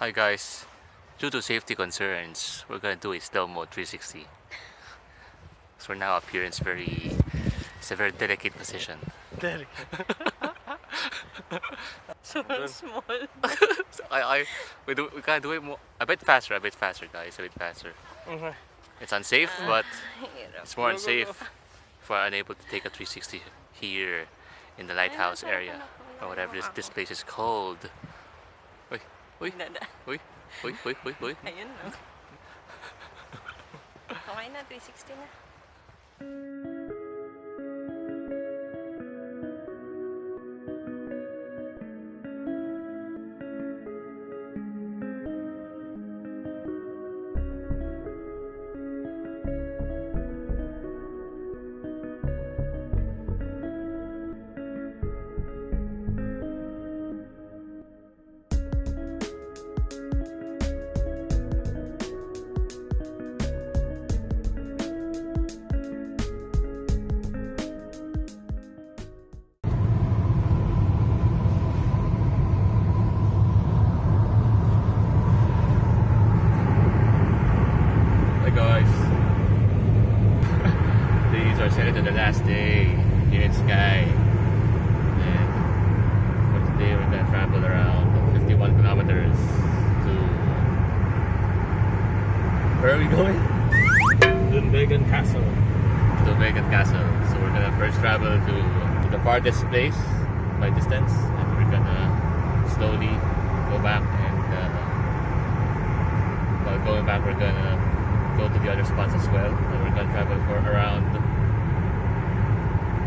Hi guys, due to safety concerns, we're gonna do a slow mode 360. So now up here it's very, it's a very delicate position. So small. So I, I, we do, we gotta do it more, a bit faster, a bit faster guys, a bit faster. Okay. It's unsafe, but it's more unsafe if we're unable to take a 360 here in the lighthouse area or whatever this, this place is called. Uy, Dada. uy, uy, uy, uy, uy. Ayun no. Okay na, 360 na. Where are we going? Dunvegan Castle. To Vegan Castle. So we're gonna first travel to, to the farthest place by distance and we're gonna slowly go back and uh, while going back we're gonna go to the other spots as well and we're gonna travel for around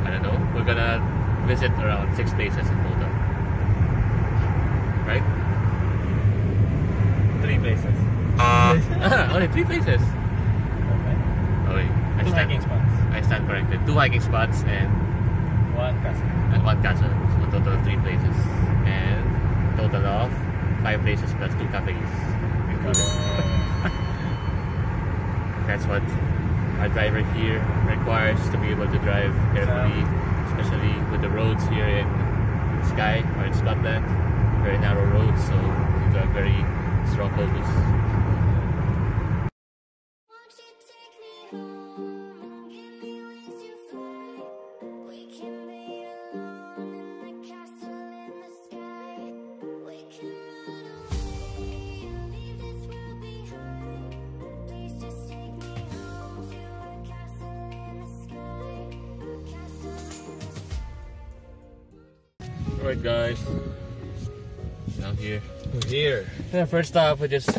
I don't know we're gonna visit around six places in total right Three places. Only three places Okay. oh wait I Two stand, hiking spots. I stand corrected two hiking spots and One castle. and one castle so a total of three places and total of five places plus two cafes included That's what our driver here requires to be able to drive carefully, especially with the roads here in Skye or in Scotland. Very narrow roads, so you have very strong focus. Won't you take me home and give me wings to fly? We can be alone in the castle in the sky. We can run away and leave this world behind. Please just take me home to a castle in the sky. Castle in the sky. Alright, guys. Now here. Here. Yeah, first stop, we just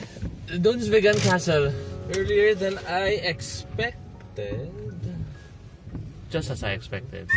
Dunvegan Castle. Earlier than I expected. Just as I expected.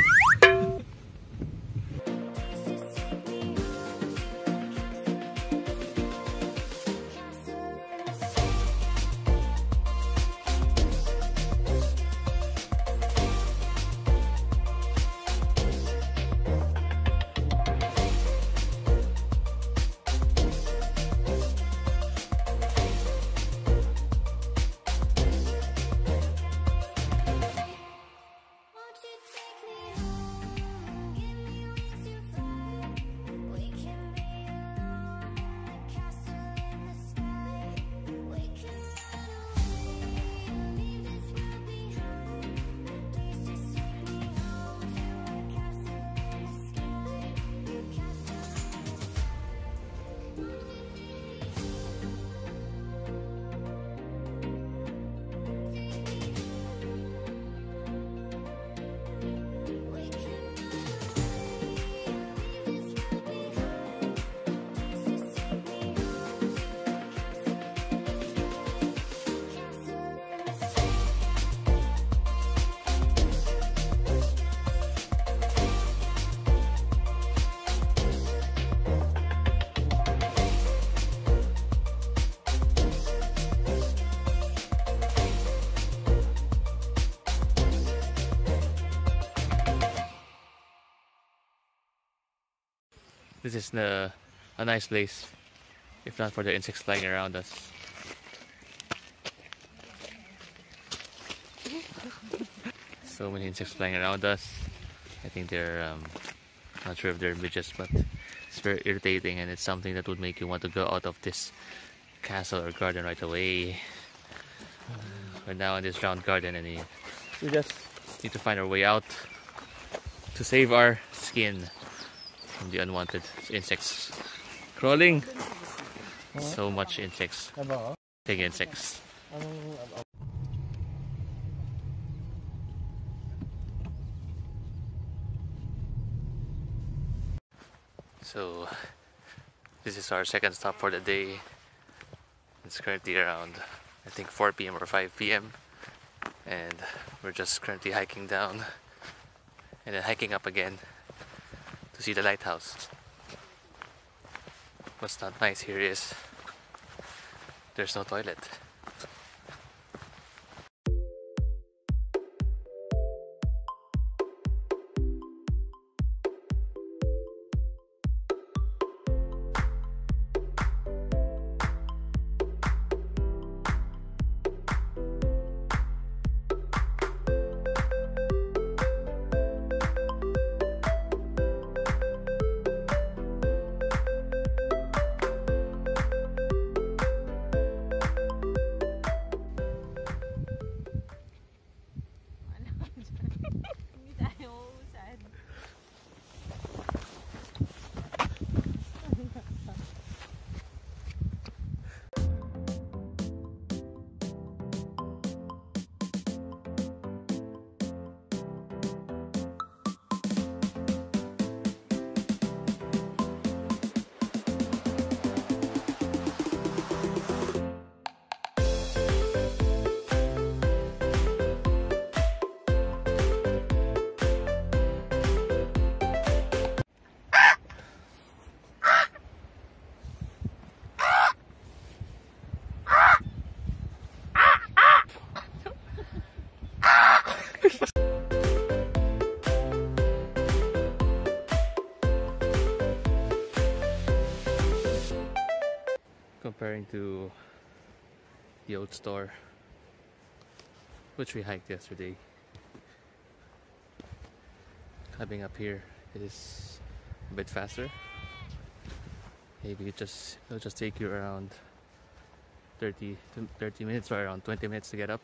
This is the, a nice place, if not for the insects flying around us. so many insects flying around us. I think they're, um, not sure if they're midges, but It's very irritating and it's something that would make you want to go out of this castle or garden right away. We're now in this round garden and we just need to find our way out to save our skin from the unwanted insects crawling. So much insects. Big insects. So this is our second stop for the day. It's currently around I think 4 p.m. or 5 p.m. and we're just currently hiking down and then hiking up again to see the lighthouse. What's not nice here is there's no toilet. Comparing to the old Storr which we hiked yesterday. Climbing up here it is a bit faster. Maybe it just it'll just take you around 30 30 minutes or around 20 minutes to get up.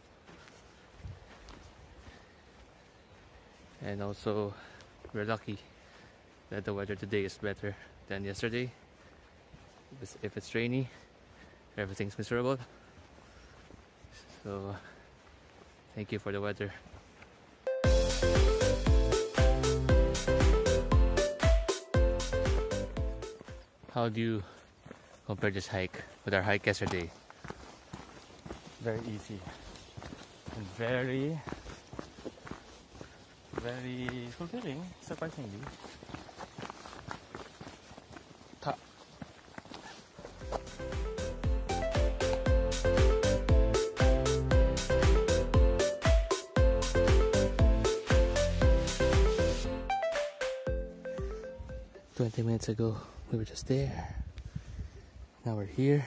And also we're lucky that the weather today is better than yesterday. If it's rainy everything's miserable so uh, thank you for the weather how do you compare this hike with our hike yesterday Very easy. And very... Very fulfilling, surprisingly. 20 minutes ago, we were just there. Now we're here.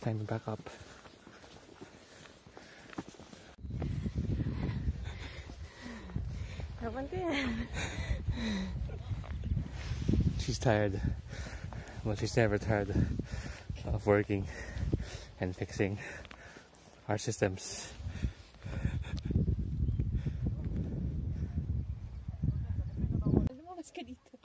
Climbing back up. she's tired. Well, she's never tired of working and fixing our systems. schedite.